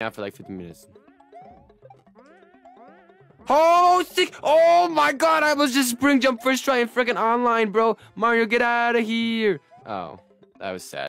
Now for like 50 minutes. Oh, sick! Oh my god, I was just spring jump first try and freaking online, bro. Mario, get out of here. Oh, that was sad.